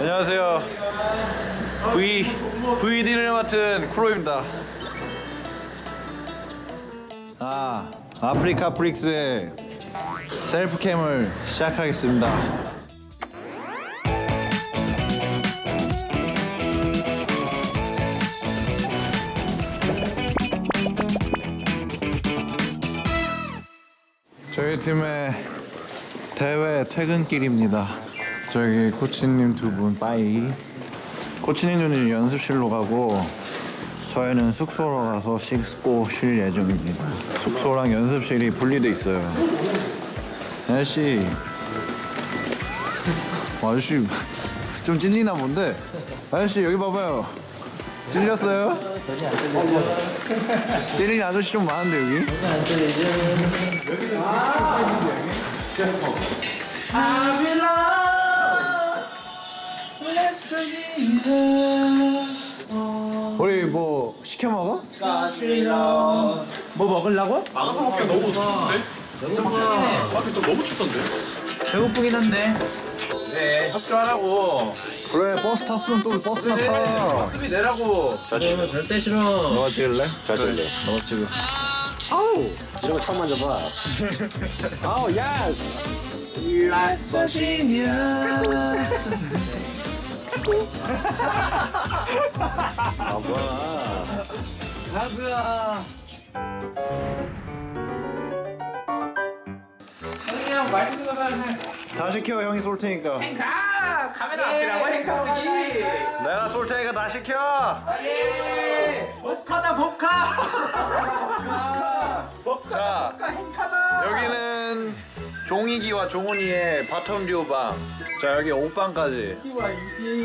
안녕하세요. V VD를 맡은 쿠로입니다. 아 아프리카 프릭스의 셀프캠을 시작하겠습니다. 저희 팀의 대회 퇴근길입니다. 저기 코치님 두 분 빠이. 코치님은 연습실로 가고 저희는 숙소로 가서 씻고 쉴 예정입니다. 숙소랑 연습실이 분리돼 있어요. 아저씨, 어, 아저씨 좀 찔리나 본데. 아저씨 여기 봐봐요. 찔렸어요? 찔린 아저씨 좀 많은데 여기? 우리 뭐 시켜 먹어? 뭐 먹으려고? 배고프긴 한데. 네, 협조하라고. 그래 버스 탔으면 또 버스 타. 수비 내라고. 너 절대 싫어. 너가 찍을래? 잘 찍을래. 너가 찍어. 이런 거 처음 만져봐. 가수야. 그냥 말씀 좀 하네. 다 시켜 형이 쏠 테니까. 가! 카메라 앞이라고 행카 쓰기. 내가 쏠 테니까 다 시켜. 복카다 복카. 자 행카다. 여기는 종이기와 종훈이의 bottom 듀오 방. 자 여기 옷방까지.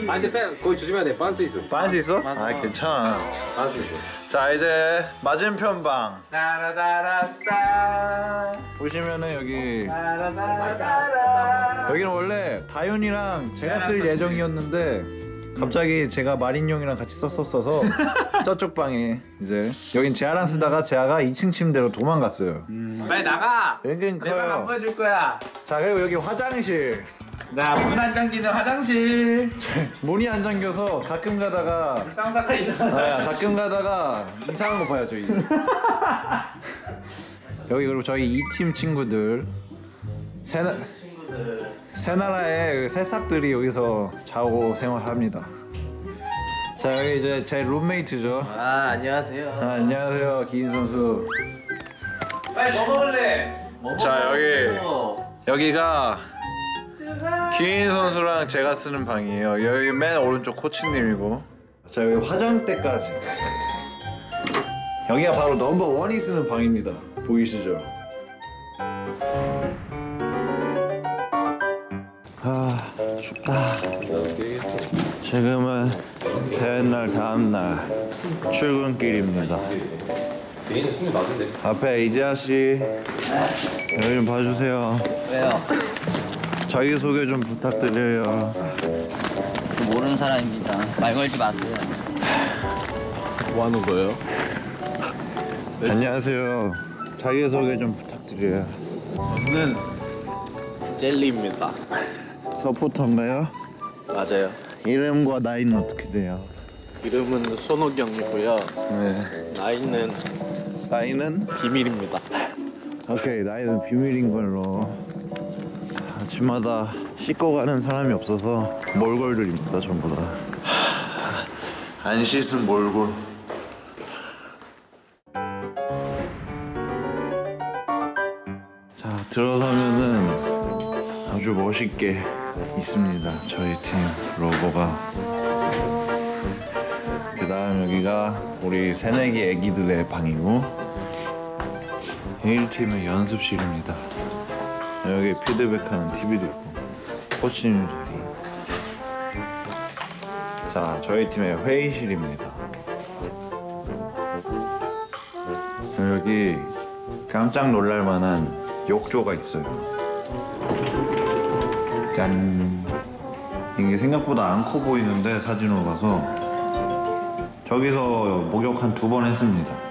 아 근데 팬 거기 조심해야 돼. 빤스 있어. 빤스 있어? 아 괜찮아. 빤스 있어. 자 이제 맞은편 방. 따라따라따. 보시면은 여기 따라따라따라. 여기는 원래 다윤이랑 제가 쓸 예정이었는데 갑자기 제가 마린용이랑 같이 썼었어서 저쪽 방에 이제 여긴 제아랑 쓰다가 제아가 2층 침대로 도망갔어요. 빨리 나가. 여긴 내가 안 커요. 보여줄 거야. 자 그리고 여기 화장실 자, 문안 잠기는 화장실. 문이 안 잠겨서 가끔 가다가 쌍사가 일어나. 아, 가끔 가다가 이상한 거 봐요 저희. 여기 그리고 저희 이 팀 친구들 세나 새 나라의 그 새싹들이 여기서 자고 생활합니다. 자 여기 이제 제 룸메이트죠. 아 안녕하세요. 아, 안녕하세요 기인 선수. 빨리 뭐 먹을래? 자 여기 여기가 기인 선수랑 제가 쓰는 방이에요. 여기 맨 오른쪽 코치님이고. 자 여기 화장대까지. 여기가 바로 넘버 원이 쓰는 방입니다. 보이시죠? 아 춥다. 지금은 대날 다음 날 출근길입니다. 앞에 이재하 씨 여기 좀 봐주세요. 왜요? 자기 소개 좀 부탁드려요. 저 모르는 사람입니다. 말 걸지 마세요. 뭐 하는 거예요? 안녕하세요. 자기 소개 좀 부탁드려요. 저는 젤리입니다. 서포터인가요? 맞아요. 이름과 나이는 어떻게 돼요? 이름은 손호경이고요. 네. 나이는 나이는? 비밀입니다. 오케이 나이는 비밀인 걸로. 아침마다 씻고 가는 사람이 없어서 몰골들입니다 전부 다. 안 씻은 몰골. 자 들어서면은 아주 멋있게 있습니다. 저희 팀 로고가. 그 다음 여기가 우리 새내기 애기들의 방이고 1팀의 연습실입니다. 여기 피드백하는 TV도 있고 코치님 자리 자 저희 팀의 회의실입니다. 여기 깜짝 놀랄 만한 욕조가 있어요 짠 이게 생각보다 안 커 보이는데 사진으로 봐서 저기서 목욕 한 두 번 했습니다.